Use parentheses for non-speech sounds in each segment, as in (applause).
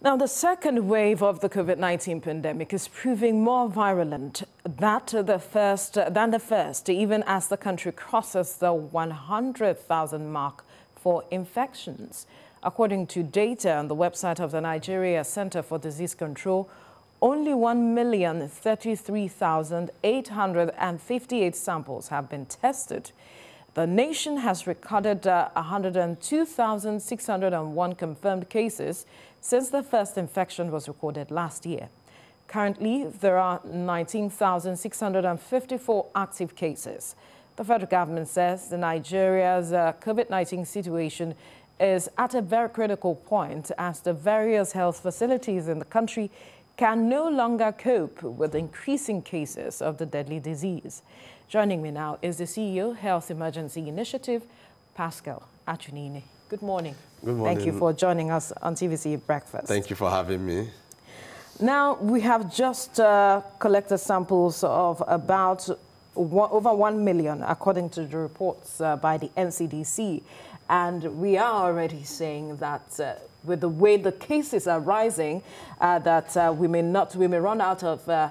Now, the second wave of the COVID-19 pandemic is proving more virulent that the first, than the first, even as the country crosses the 100,000 mark for infections. According to data on the website of the Nigeria Center for Disease Control, only 1,033,858 samples have been tested. The nation has recorded uh, 102,601 confirmed cases since the first infection was recorded last year. Currently, there are 19,654 active cases. The federal government says the Nigeria's uh, COVID-19 situation is at a very critical point as the various health facilities in the country can no longer cope with increasing cases of the deadly disease. Joining me now is the CEO, Health Emergency Initiative, Pascal Achunine. Good morning. Good morning. Thank you for joining us on TVC Breakfast. Thank you for having me. Now, we have just uh, collected samples of about one, over 1 million, according to the reports uh, by the NCDC. And we are already saying that uh, with the way the cases are rising, uh, that uh, we may not, we may run out of uh,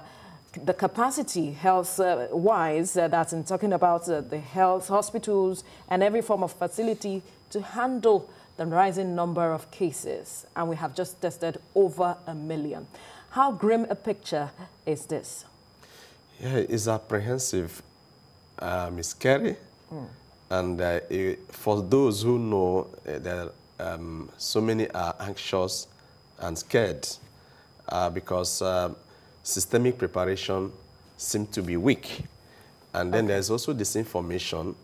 the capacity health-wise, uh, that's in talking about uh, the health hospitals and every form of facility to handle the rising number of cases. And we have just tested over a million. How grim a picture is this? Yeah, it's apprehensive. Um, it's scary. Mm. And uh, it, for those who know uh, that um, so many are anxious and scared uh, because um, systemic preparation seems to be weak. And then okay. there's also disinformation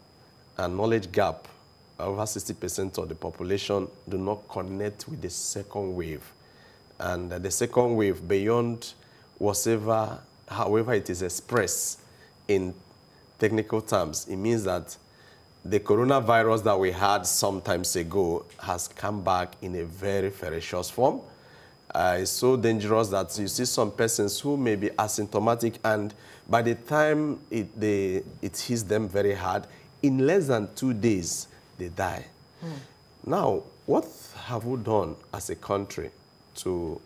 and knowledge gap. Over 60% of the population do not connect with the second wave. And uh, the second wave, beyond whatever, however it is expressed in technical terms, it means that the coronavirus that we had some times ago has come back in a very ferocious form uh, is so dangerous that you see some persons who may be asymptomatic and by the time it, they, it hits them very hard, in less than two days, they die. Mm. Now, what have we done as a country to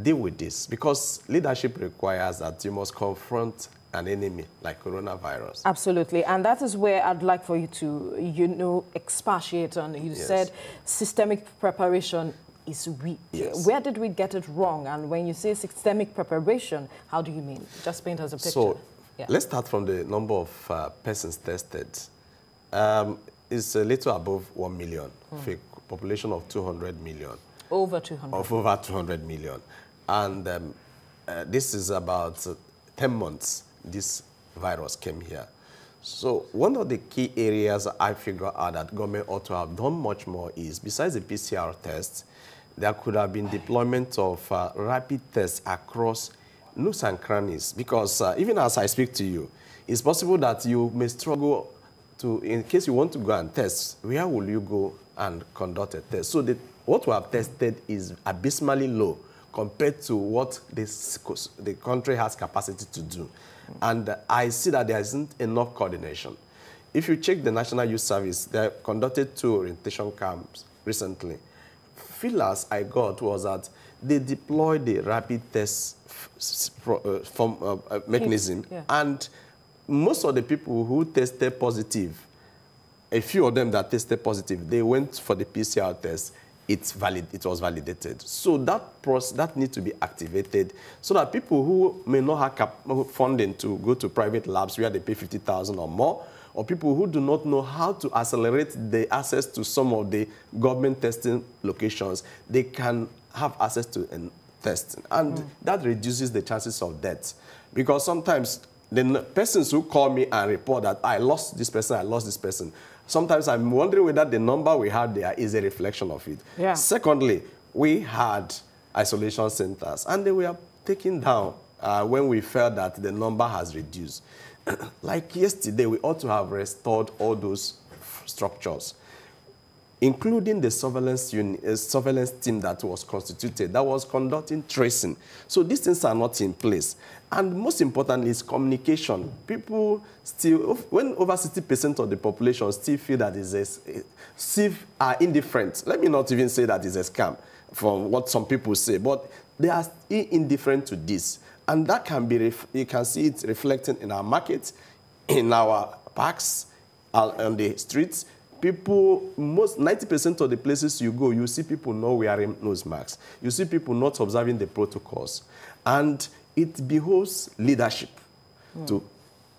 deal with this? Because leadership requires that you must confront an enemy like coronavirus. Absolutely. And that is where I'd like for you to, you know, expatiate on. You yes. said systemic preparation is weak. Yes. Where did we get it wrong? And when you say systemic preparation, how do you mean? Just paint us a picture. So yeah. let's start from the number of uh, persons tested. Um, it's a little above 1 million, mm. population of 200 million. Over 200. Of over 200 million. And um, uh, this is about uh, 10 months this virus came here. So one of the key areas I figure out that government ought to have done much more is, besides the PCR tests, there could have been deployment of uh, rapid tests across nooks and crannies. Because uh, even as I speak to you, it's possible that you may struggle to, in case you want to go and test, where will you go and conduct a test? So the, what we have tested is abysmally low compared to what this, the country has capacity to do. And I see that there isn't enough coordination. If you check the National Youth Service, they conducted two orientation camps recently feelers I got was that they deployed the rapid test uh, from, uh, uh, mechanism, yeah. and most of the people who tested positive, a few of them that tested positive, they went for the PCR test. It's valid, it was validated. So that process, that needs to be activated so that people who may not have funding to go to private labs where they pay 50,000 or more, or people who do not know how to accelerate the access to some of the government testing locations, they can have access to testing. And mm. that reduces the chances of death. Because sometimes the persons who call me and report that I lost this person, I lost this person, sometimes I'm wondering whether the number we had there is a reflection of it. Yeah. Secondly, we had isolation centers and they were taken down uh, when we felt that the number has reduced. (clears throat) like yesterday, we ought to have restored all those structures, including the surveillance, unit, uh, surveillance team that was constituted, that was conducting tracing. So these things are not in place. And most importantly is communication. People still, when over 60% of the population still feel that is a, still are indifferent, let me not even say that it's a scam. from what some people say, but they are indifferent to this. And that can be, you can see it reflecting in our markets, in our parks, on the streets. People, most 90% of the places you go, you see people not wearing nose masks. You see people not observing the protocols. And it behoves leadership mm. to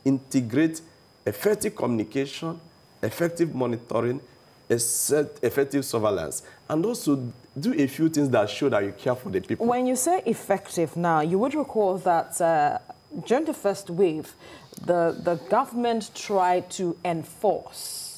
integrate effective communication, effective monitoring, effective surveillance, and also do a few things that show that you care for the people. When you say effective now, you would recall that uh, during the first wave, the, the government tried to enforce,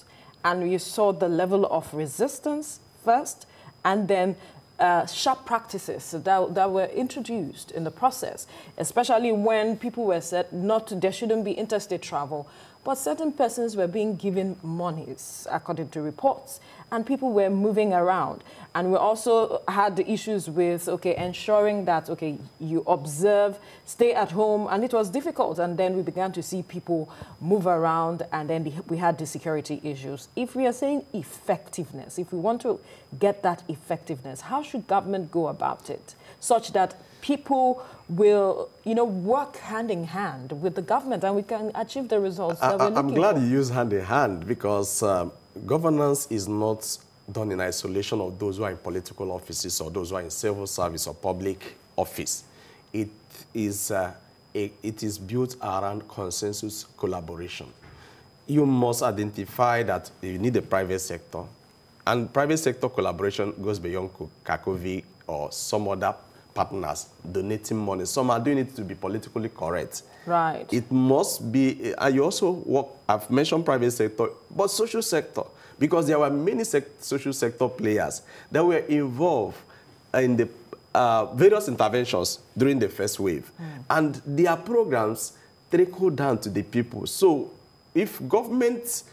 and you saw the level of resistance first, and then uh, sharp practices that, that were introduced in the process, especially when people were said not there shouldn't be interstate travel, but certain persons were being given monies, according to reports, and people were moving around. And we also had the issues with, okay, ensuring that, okay, you observe, stay at home, and it was difficult. And then we began to see people move around, and then we had the security issues. If we are saying effectiveness, if we want to get that effectiveness, how should government go about it such that people will, you know, work hand in hand with the government and we can achieve the results that I, we're I'm glad for. you use hand in hand because um, governance is not done in isolation of those who are in political offices or those who are in civil service or public office. It is, uh, a, it is built around consensus collaboration. You must identify that you need a private sector, and private sector collaboration goes beyond CACOVID or some other partners donating money. Some are doing it to be politically correct. Right. It must be, and you also work, I've mentioned private sector, but social sector, because there were many sec social sector players that were involved in the uh, various interventions during the first wave. Mm. And their programs trickle down to the people. So if government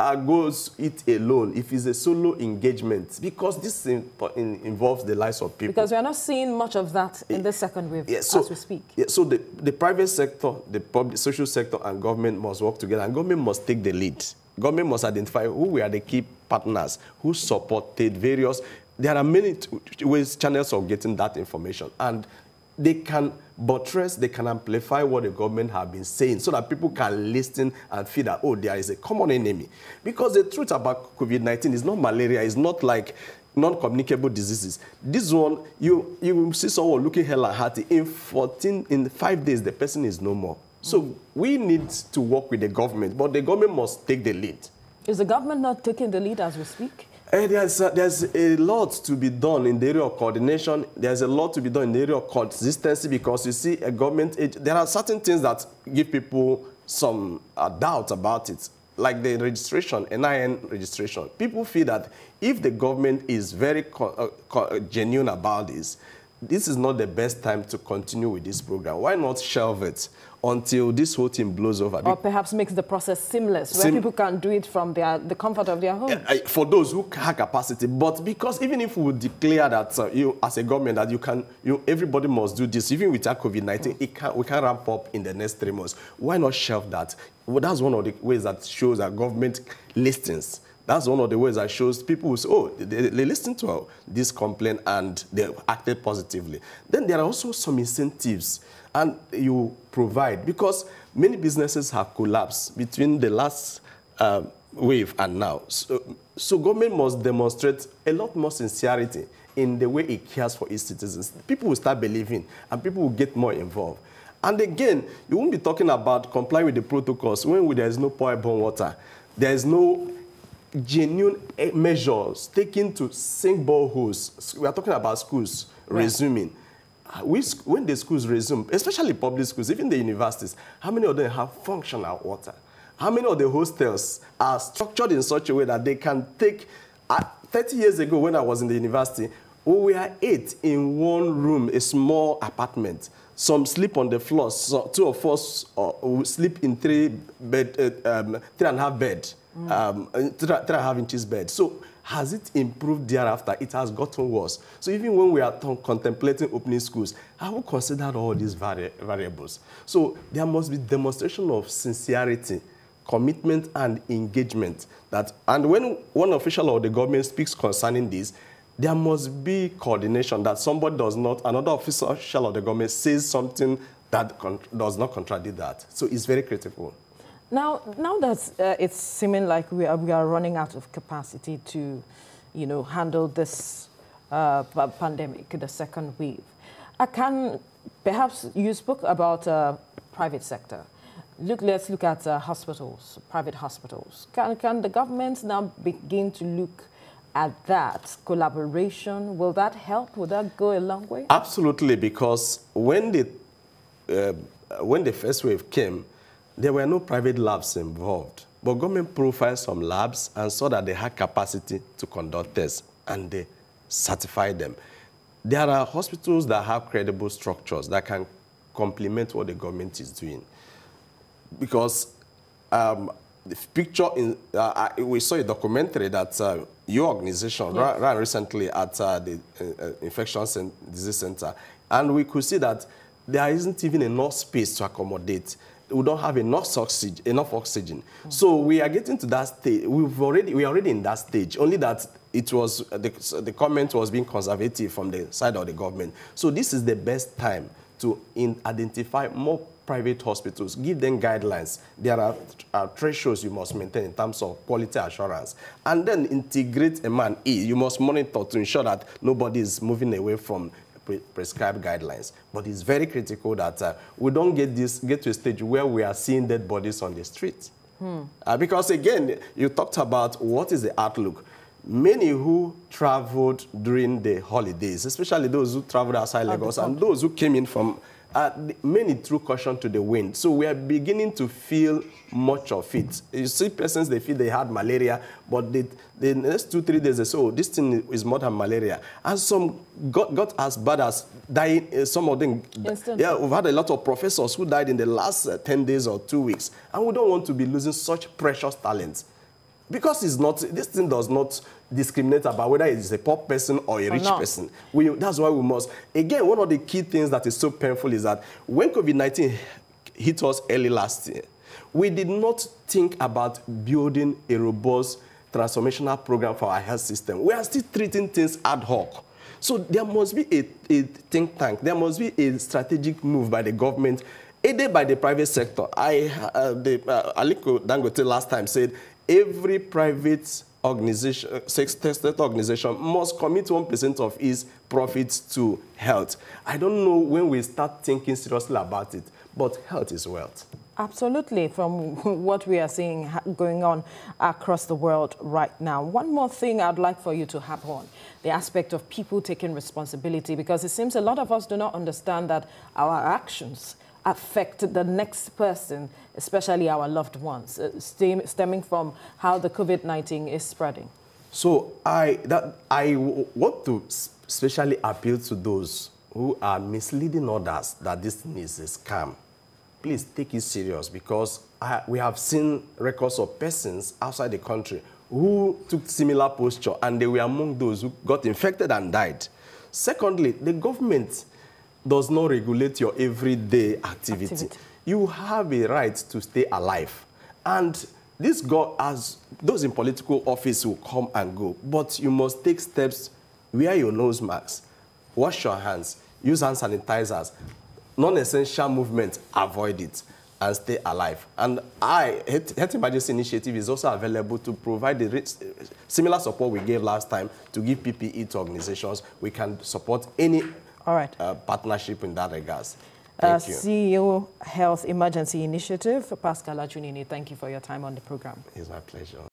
uh, goes it alone if it's a solo engagement because this in, in, involves the lives of people. Because we are not seeing much of that in the second wave yeah, so, as we speak. Yeah, so the, the private sector, the public, social sector and government must work together and government must take the lead. Government must identify who we are the key partners who supported various, there are many ways, channels of getting that information and they can buttress, they can amplify what the government have been saying so that people can listen and feel that, oh, there is a common enemy. Because the truth about COVID-19 is not malaria, it's not like non-communicable diseases. This one, you, you will see someone looking hella hearty. In 14, in five days, the person is no more. So we need to work with the government, but the government must take the lead. Is the government not taking the lead as we speak? Uh, there's, uh, there's a lot to be done in the area of coordination. There's a lot to be done in the area of consistency because you see a government, there are certain things that give people some uh, doubt about it, like the registration, NIN registration. People feel that if the government is very uh, uh, genuine about this, this is not the best time to continue with this program. Why not shelve it until this whole thing blows over? Or perhaps makes the process seamless, where Sim people can do it from their, the comfort of their home. For those who have capacity. But because even if we declare that uh, you, as a government, that you can, you, everybody must do this, even without COVID-19, mm. can, we can ramp up in the next three months. Why not shelve that? Well, that's one of the ways that shows that government listens. That's one of the ways that shows people say, oh, they, they listen to this complaint and they acted positively. Then there are also some incentives and you provide because many businesses have collapsed between the last uh, wave and now. So, so government must demonstrate a lot more sincerity in the way it cares for its citizens. People will start believing and people will get more involved. And again, you won't be talking about complying with the protocols when there is no pour-borne water. There is no genuine measures taken to sink boreholes. We are talking about schools right. resuming. When the schools resume, especially public schools, even the universities, how many of them have functional water? How many of the hostels are structured in such a way that they can take, uh, 30 years ago when I was in the university, we were eight in one room, a small apartment. Some sleep on the floor, so two of us uh, sleep in three, bed, uh, um, three and a half bed mm. um, three, three and a half inches bed. So has it improved thereafter? It has gotten worse. So even when we are contemplating opening schools, I will consider all these vari variables. So there must be demonstration of sincerity, commitment, and engagement. That, and when one official of the government speaks concerning this, there must be coordination that somebody does not, another official of the government says something that does not contradict that. So it's very critical. Now, now that uh, it's seeming like we are, we are running out of capacity to, you know, handle this uh, pandemic, the second wave, I can, perhaps you spoke about uh, private sector. Look, let's look at uh, hospitals, private hospitals. Can, can the government now begin to look at that collaboration? Will that help? Will that go a long way? Absolutely, because when the, uh, when the first wave came, there were no private labs involved, but government profiled some labs and saw that they had capacity to conduct tests, and they certified them. There are hospitals that have credible structures that can complement what the government is doing. Because um, the picture in, uh, I, we saw a documentary that uh, your organization yes. ran, ran, recently at uh, the uh, uh, Infectious Disease Center, and we could see that there isn't even enough space to accommodate we don't have enough oxygen. Enough oxygen. Mm. So we are getting to that stage. We've already we are already in that stage. Only that it was the, the comment was being conservative from the side of the government. So this is the best time to in, identify more private hospitals, give them guidelines. There are uh, thresholds you must maintain in terms of quality assurance. And then integrate a man E. You must monitor to ensure that nobody is moving away from pre prescribed guidelines. But it's very critical that uh, we don't get, this, get to a stage where we are seeing dead bodies on the streets. Hmm. Uh, because again, you talked about what is the outlook. Many who traveled during the holidays, especially those who traveled outside Lagos and those who came in from uh, many threw caution to the wind. So we are beginning to feel much of it. You see persons, they feel they had malaria, but they, the next two, three days they say, oh, this thing is more than malaria. And some got, got as bad as dying, uh, some of them, Instantly. yeah, we've had a lot of professors who died in the last uh, 10 days or two weeks. And we don't want to be losing such precious talents. Because it's not, this thing does not discriminate about whether it's a poor person or a or rich not. person. We, that's why we must. Again, one of the key things that is so painful is that when COVID-19 hit us early last year, we did not think about building a robust transformational program for our health system. We are still treating things ad hoc. So there must be a, a think tank. There must be a strategic move by the government aided by the private sector. I, uh, the, uh, Aliko Dangote last time said every private organization, state organization must commit 1% of its profits to health. I don't know when we start thinking seriously about it, but health is wealth. Absolutely, from (laughs) what we are seeing going on across the world right now. One more thing I'd like for you to have on, the aspect of people taking responsibility, because it seems a lot of us do not understand that our actions affect the next person, especially our loved ones, uh, stem, stemming from how the COVID-19 is spreading? So I, that, I want to especially appeal to those who are misleading others that this thing is a scam. Please take it serious because I, we have seen records of persons outside the country who took similar posture and they were among those who got infected and died. Secondly, the government does not regulate your everyday activity. activity. You have a right to stay alive. And this God, as those in political office will come and go, but you must take steps, wear your nose masks, wash your hands, use hand sanitizers, non-essential movement, avoid it, and stay alive. And I, Health Emergency Initiative is also available to provide the similar support we gave last time to give PPE to organizations. We can support any all right. Uh, partnership in that regard. Uh, CEO Health Emergency Initiative, Pascal Achunine, thank you for your time on the program. It's my pleasure.